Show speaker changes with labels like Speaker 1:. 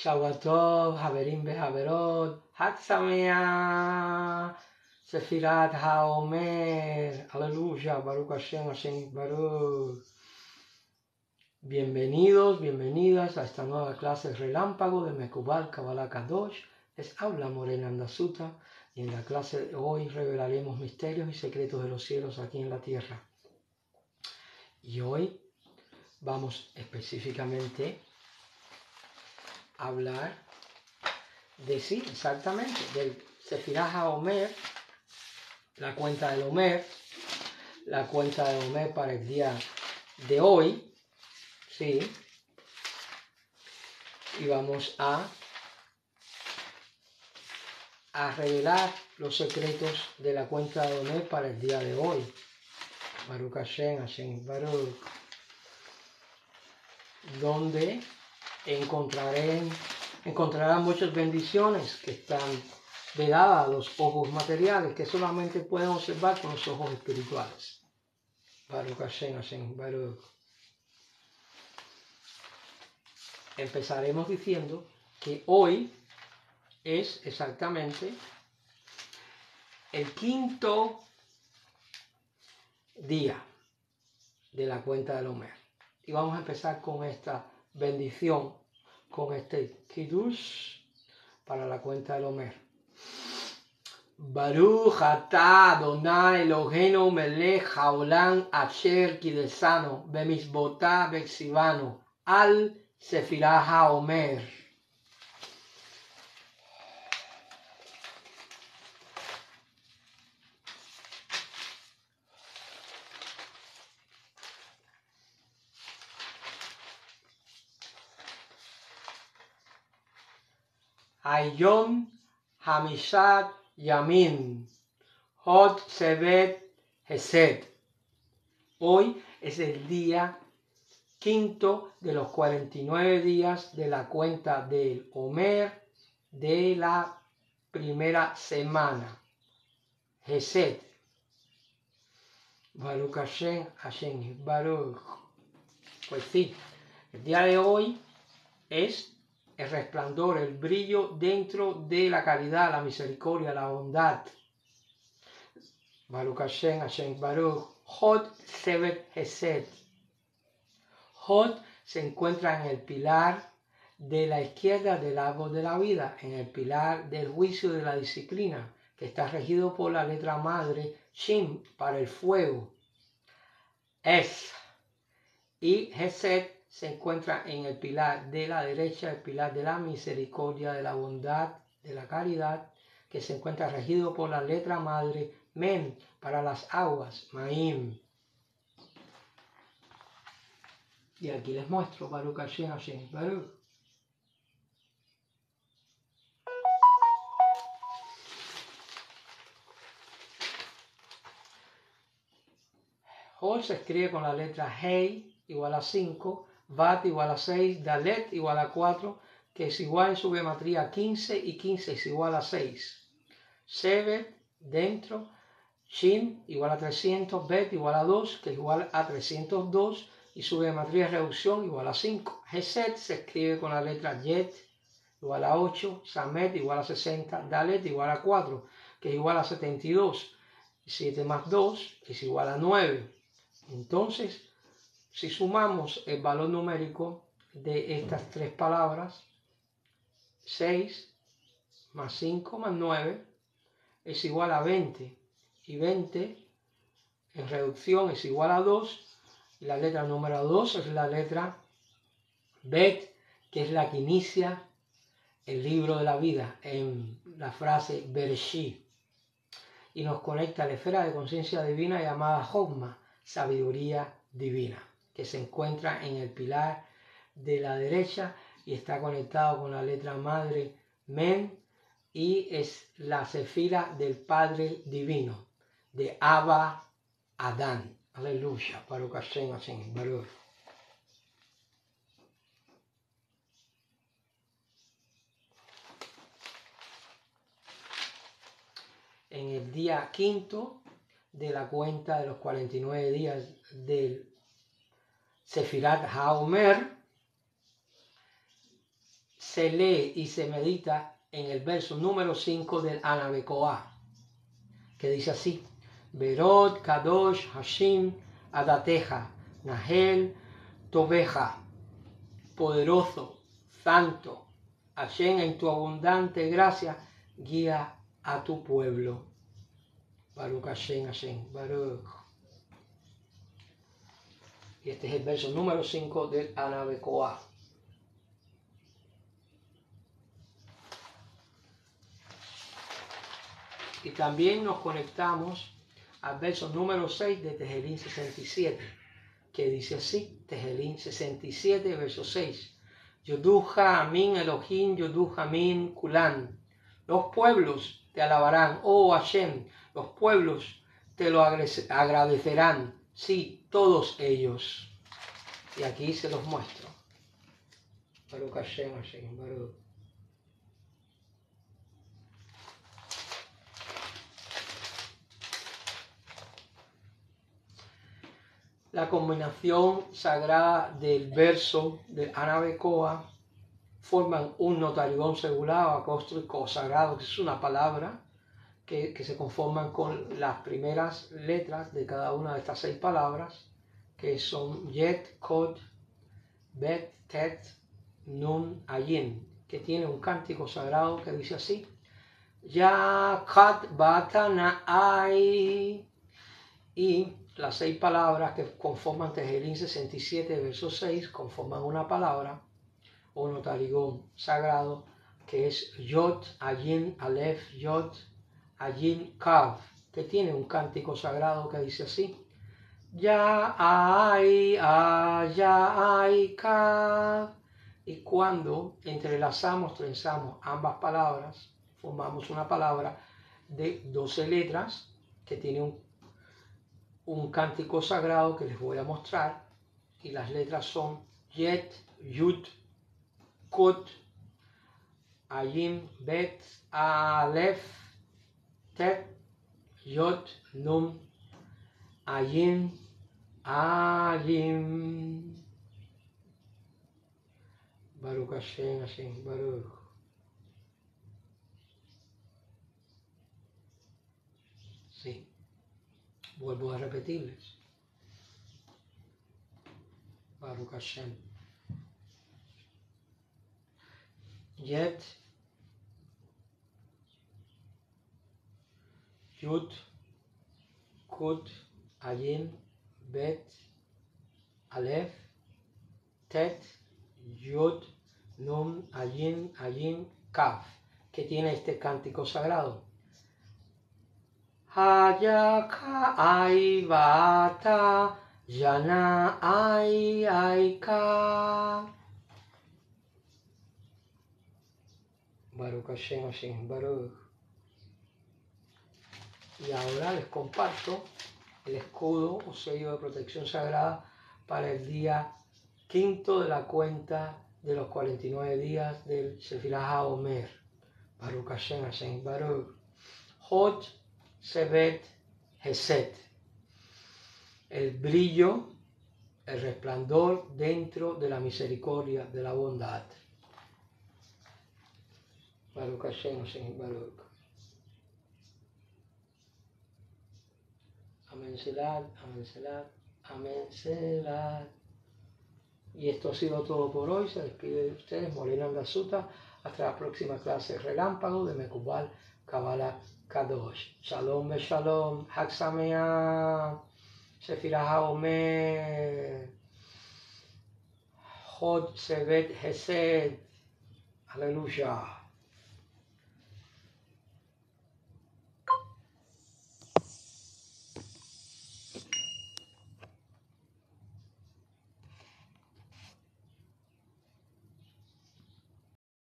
Speaker 1: Shavuatov, Haverim Behaverot, Hatsamea, Sefirat Haomer, Aleluya, Baruch Hashem, Hashem Baruch. Bienvenidos, bienvenidas a esta nueva clase relámpago de Mekubal Kabbalah Kadosh. Les habla Morena Andasuta y en la clase de hoy revelaremos misterios y secretos de los cielos aquí en la tierra. Y hoy vamos específicamente hablar de sí, exactamente, del Sefirah Omer, la cuenta del Omer, la cuenta de Omer para el día de hoy, sí, y vamos a a revelar los secretos de la cuenta de Omer para el día de hoy. Baruch Hashem, Hashem Baruch. Donde encontrarán, muchas bendiciones que están vedadas a los ojos materiales, que solamente pueden observar con los ojos espirituales. Empezaremos diciendo que hoy es exactamente el quinto día de la cuenta del Homer. Y vamos a empezar con esta bendición, con este Kiddush para la cuenta del Homer. Baruch atah Adonai Eloheinu melech haolam asher kidesano bemisbotah bexivano al sefirah haomer. Ayom Hamishat Yamin, Hot Sebet Hesed. Hoy es el día quinto de los 49 días de la cuenta del Homer de la primera semana. Hesed. Baruch Hashem, Hashem Baruch. Pues sí, el día de hoy es el resplandor, el brillo dentro de la caridad, la misericordia, la bondad. Baruch Hashem, Hashem Baruch, Hod Sevet Hesed. Hod se encuentra en el pilar de la izquierda del árbol de la vida, en el pilar del juicio de la disciplina, que está regido por la letra madre Shin para el fuego. Es. Y Hesed se encuentra en el pilar de la derecha, el pilar de la misericordia, de la bondad, de la caridad, que se encuentra regido por la letra madre Men para las aguas, Maim. Y aquí les muestro Baruch Hashem Hashem Baruch. Se escribe con la letra Hei igual a 5, Vat igual a 6, Dalet igual a 4, que es igual en su geometría a 15 y 15 es igual a 6. Sebet dentro, Shin igual a 300, Bet igual a 2, que es igual a 302 y su geometría de reducción igual a 5. Geset se escribe con la letra Yet igual a 8, Samet igual a 60, Dalet igual a 4, que es igual a 72. 7 más 2 es igual a 9. Entonces, si sumamos el valor numérico de estas tres palabras, 6 más 5 más 9 es igual a 20. Y 20 en reducción es igual a 2. Y la letra número 2 es la letra Bet, que es la que inicia el libro de la vida en la frase Bereshit. Y nos conecta a la esfera de conciencia divina llamada Hogma, sabiduría divina se encuentra en el pilar de la derecha y está conectado con la letra madre Men y es la cefira del Padre Divino, de Abba Adán. Aleluya, Baruch. En el día quinto de la cuenta de los 49 días del Sefirat Haomer, se lee y se medita en el verso número 5 del Anabecoa, que dice así, Berot Kadosh Hashim Adateja, Nahel Tobeja, poderoso, santo, Hashem en tu abundante gracia, guía a tu pueblo. Baruch Hashem, Hashem, Baruch. Y este es el verso número 5 del Anabecoa. Y también nos conectamos al verso número 6 de Tejelín 67, que dice así, Tejelín 67, verso 6. Yoduja Amin Elohim, Yoduja Amin Kulan. Los pueblos te alabarán, oh Hashem, los pueblos te lo agradecerán, sí, todos ellos. Y aquí se los muestro. La combinación sagrada del verso de Anabecoa forman un notarión segulado, acóstrico sagrado, que es una palabra que, se conforman con las primeras letras de cada una de estas seis palabras, que son Yet, Kod, Bet, Tet, Nun, Ayin, que tiene un cántico sagrado que dice así, Ya, Kat, Batana, Ai, y las seis palabras que conforman Tejelín 67, verso 6, conforman una palabra o notarigón sagrado que es Yod, Ayin, Aleph, Yod, Ayin, Kav, que tiene un cántico sagrado que dice así. Ya hay, ya hay, Kav. Y cuando entrelazamos, trenzamos ambas palabras, formamos una palabra de 12 letras que tiene un un cántico sagrado que les voy a mostrar y las letras son Yet, Yud, Kut, Ayim, Bet, Aleph, Tet, Yod, Num, Ayim, Ayim. Baruch Hashem, Hashem, Baruch. Sí. Vuelvo a repetirles. Baruch Hashem. Yet, Yud, Kut, Ayin, Bet, Aleph, Tet, Yud, Nun, Ayin, Ayin, Kaf, que tiene este cántico sagrado. Hayaka ai vata jana ai aika. Baruch Hashem Hashem Baruch. Y ahora les comparto el escudo o sello de protección sagrada para el día quinto de la cuenta de los 49 días del Sefirah Omer. Baruch Hashem Hashem Baruch. Hot Sebet Heset, el brillo, el resplandor dentro de la misericordia, de la bondad. Baruch Hashem, Baruch. Amén, Selat, Amén. Y esto ha sido todo por hoy. Se despide de ustedes Morena Andasuta. Hasta la próxima clase relámpago de Mekubal Kabbalah Kadosh. Shalom Shalom. Hag Sameach. Sefirah HaOmer. Hod Sevet Hesed. Aleluya.